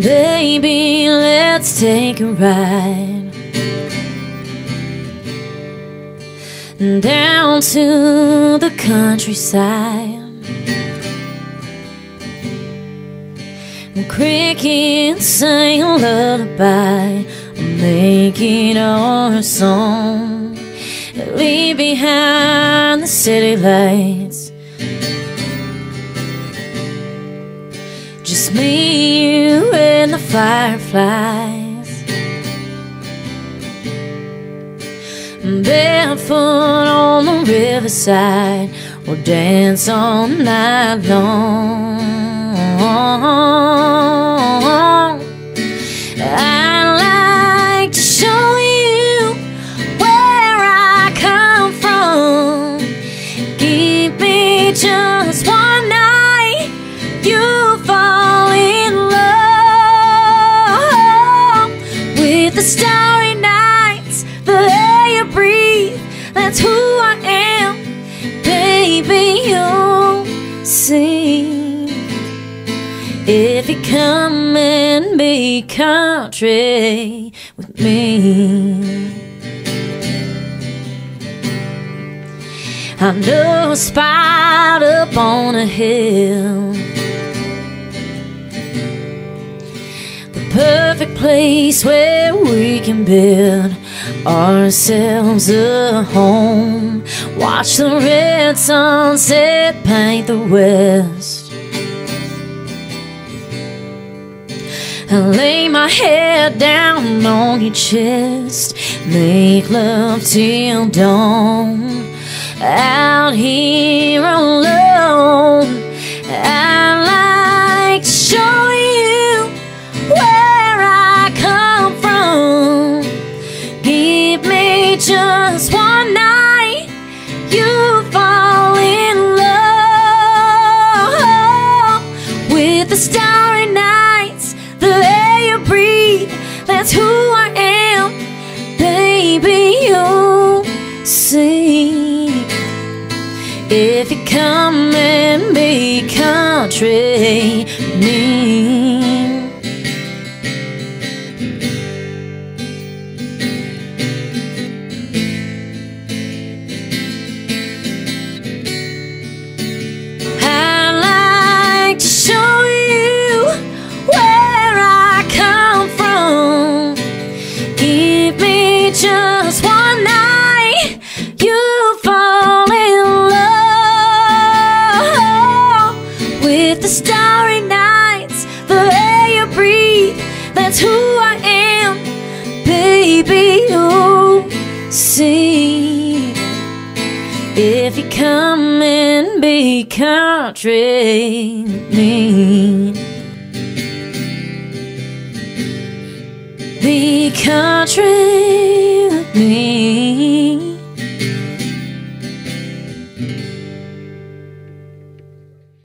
Baby, let's take a ride Down to the countryside. Crickets sing a lullaby Making our song. Leave behind the city lights. Just me, the fireflies. Barefoot on the riverside We'll dance all night long That's who I am, baby, you'll see. If you come and be country with me. I know a spot up on a hill. The perfect place where we can build ourselves a home Watch the red sunset paint the west and lay my head down on your chest. Make love till dawn. Out here alone, just one night, you fall in love with the starry nights the air you breathe, that's who I am. Baby, you'll see. If you come and be country That's who I am, baby. You'll see. If you come and be country me Be country